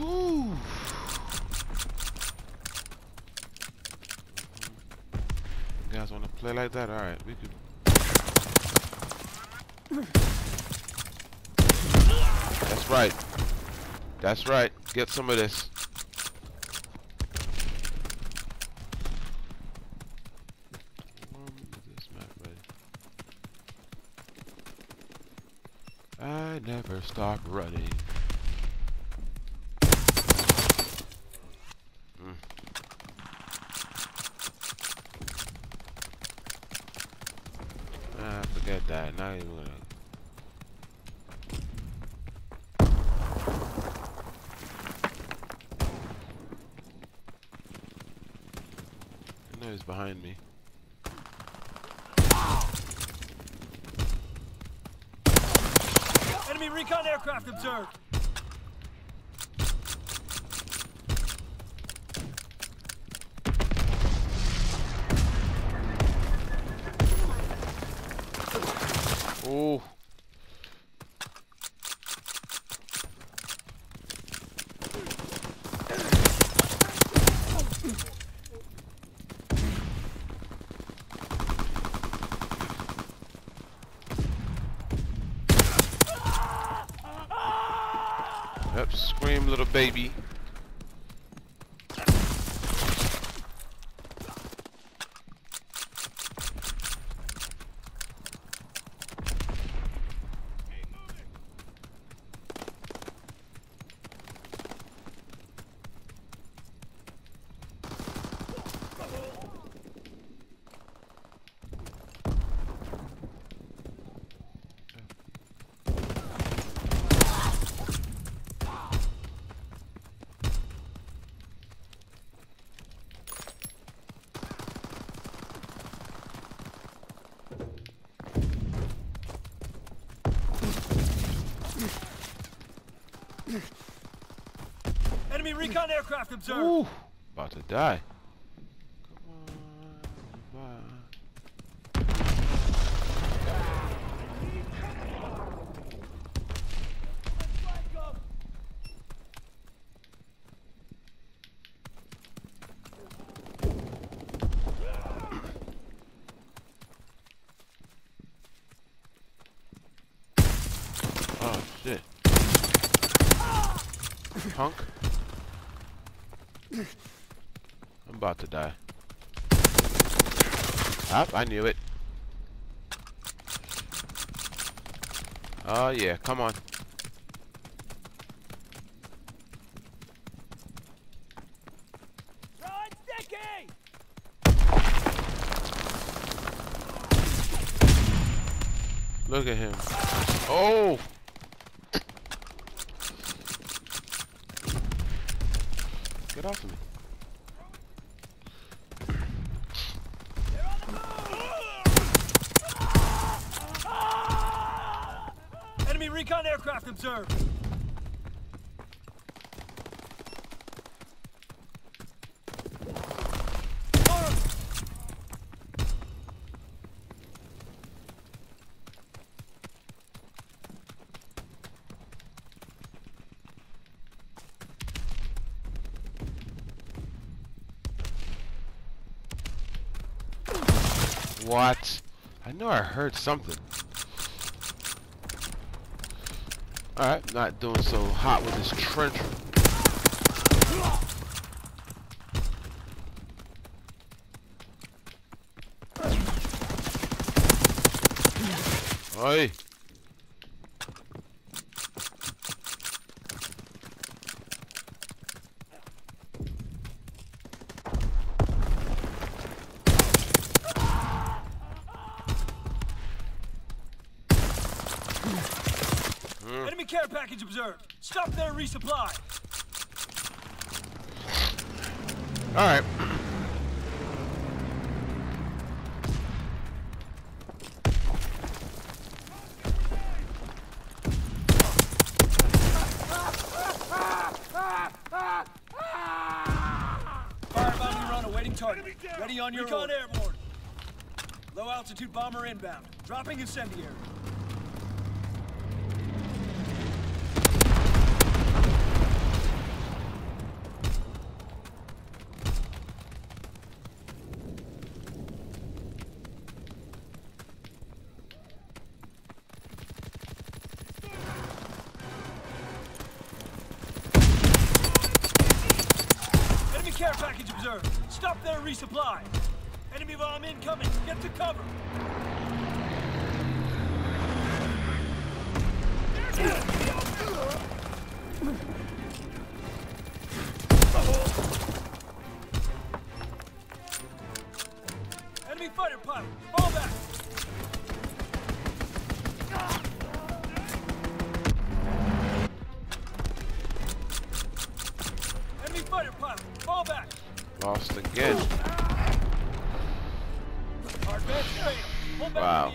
You guys want to play like that? All right, we could. That's right. That's right. Get some of this. I never stop running. Mm. Forget that. Not even gonna. I know he's behind me. Enemy recon aircraft observed. Oh. Yep, scream little baby. Enemy recon aircraft observed. Ooh, about to die. Come on, bye. Oh shit. Punk. I'm about to die. Up, I knew it. Oh yeah, come on. Look at him. Oh! Get off of me. Enemy recon aircraft observed. What? I know I heard something. Alright, not doing so hot with this trench. Oi! Mm-hmm. Enemy care package observed. Stop there and resupply. Alright. Fire bombing run awaiting target. Ready on your Recon order. airborne. Low altitude bomber inbound. Dropping incendiary. Care package observed. Stop there, resupply. Enemy bomb incoming. Get to cover. Enemy fighter pilot. Fall back. Lost again. Wow.